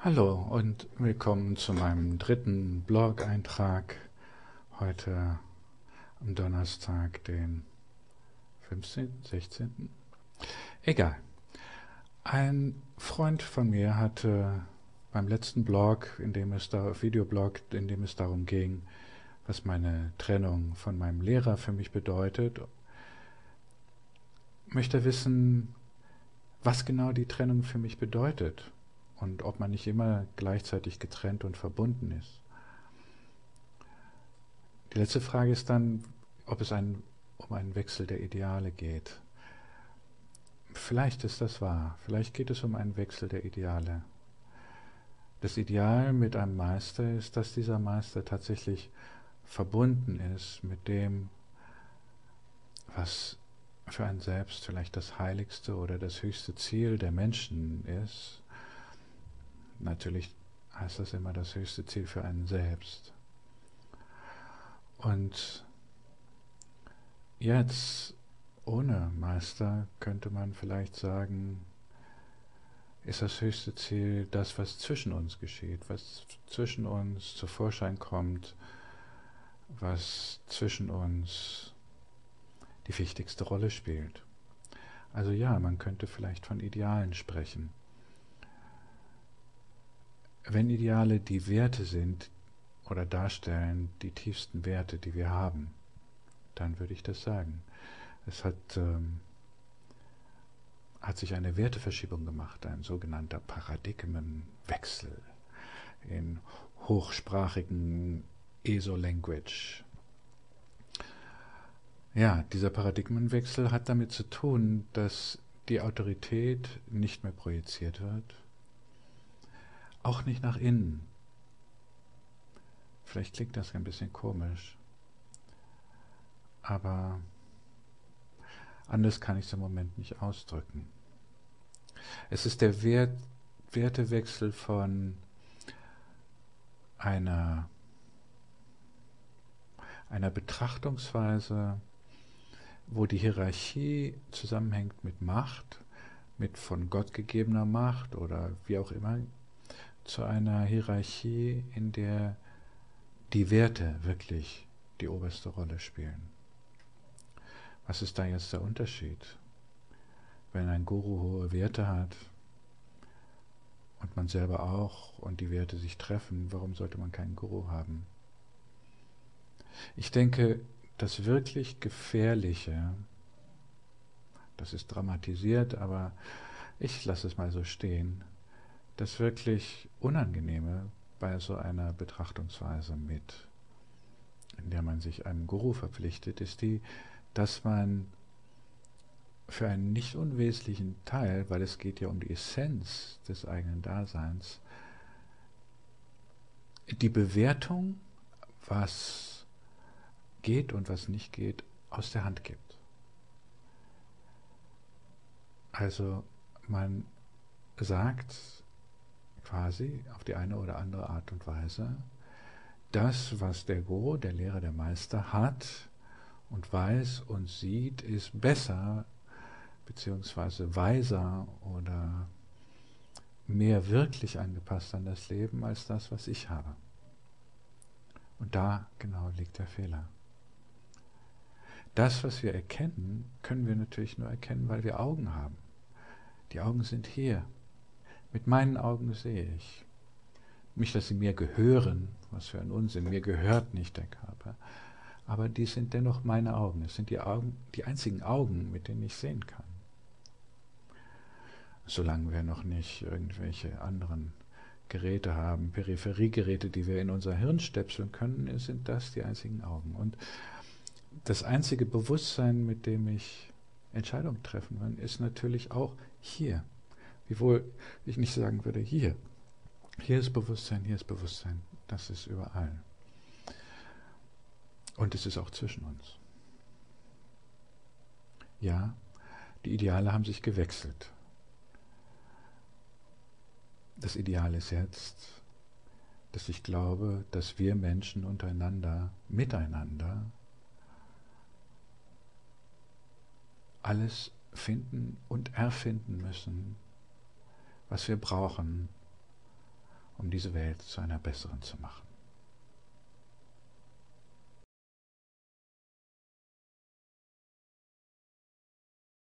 Hallo und willkommen zu meinem dritten Blog-Eintrag heute am Donnerstag, den 15., 16. Egal. Ein Freund von mir hatte beim letzten Blog, in dem es da Videoblog, in dem es darum ging, was meine Trennung von meinem Lehrer für mich bedeutet, möchte wissen, was genau die Trennung für mich bedeutet und ob man nicht immer gleichzeitig getrennt und verbunden ist. Die letzte Frage ist dann, ob es ein, um einen Wechsel der Ideale geht. Vielleicht ist das wahr, vielleicht geht es um einen Wechsel der Ideale. Das Ideal mit einem Meister ist, dass dieser Meister tatsächlich verbunden ist mit dem, was für ein Selbst vielleicht das heiligste oder das höchste Ziel der Menschen ist Natürlich heißt das immer das höchste Ziel für einen selbst. Und jetzt, ohne Meister, könnte man vielleicht sagen, ist das höchste Ziel das, was zwischen uns geschieht, was zwischen uns zu Vorschein kommt, was zwischen uns die wichtigste Rolle spielt. Also ja, man könnte vielleicht von Idealen sprechen wenn Ideale die Werte sind oder darstellen, die tiefsten Werte, die wir haben, dann würde ich das sagen. Es hat, ähm, hat sich eine Werteverschiebung gemacht, ein sogenannter Paradigmenwechsel in hochsprachigen ESO-Language. Ja, dieser Paradigmenwechsel hat damit zu tun, dass die Autorität nicht mehr projiziert wird, auch nicht nach innen. Vielleicht klingt das ein bisschen komisch, aber anders kann ich es im Moment nicht ausdrücken. Es ist der Wert, Wertewechsel von einer, einer Betrachtungsweise, wo die Hierarchie zusammenhängt mit Macht, mit von Gott gegebener Macht oder wie auch immer zu einer Hierarchie, in der die Werte wirklich die oberste Rolle spielen. Was ist da jetzt der Unterschied? Wenn ein Guru hohe Werte hat und man selber auch und die Werte sich treffen, warum sollte man keinen Guru haben? Ich denke, das wirklich Gefährliche, das ist dramatisiert, aber ich lasse es mal so stehen, das wirklich Unangenehme bei so einer Betrachtungsweise mit, in der man sich einem Guru verpflichtet, ist die, dass man für einen nicht unwesentlichen Teil, weil es geht ja um die Essenz des eigenen Daseins, die Bewertung, was geht und was nicht geht, aus der Hand gibt. Also man sagt, quasi auf die eine oder andere Art und Weise das, was der Guru, der Lehrer, der Meister hat und weiß und sieht, ist besser beziehungsweise weiser oder mehr wirklich angepasst an das Leben als das, was ich habe. Und da genau liegt der Fehler. Das, was wir erkennen, können wir natürlich nur erkennen, weil wir Augen haben. Die Augen sind hier. Mit meinen Augen sehe ich. Nicht, dass sie mir gehören, was für ein Unsinn, mir gehört nicht der Körper, aber die sind dennoch meine Augen. Es sind die Augen, die einzigen Augen, mit denen ich sehen kann. Solange wir noch nicht irgendwelche anderen Geräte haben, Peripheriegeräte, die wir in unser Hirn stöpseln können, sind das die einzigen Augen. Und das einzige Bewusstsein, mit dem ich Entscheidungen treffen kann, ist natürlich auch hier. Wiewohl ich nicht sagen würde, hier. Hier ist Bewusstsein, hier ist Bewusstsein. Das ist überall. Und es ist auch zwischen uns. Ja, die Ideale haben sich gewechselt. Das Ideal ist jetzt, dass ich glaube, dass wir Menschen untereinander, miteinander, alles finden und erfinden müssen, was wir brauchen, um diese Welt zu einer besseren zu machen.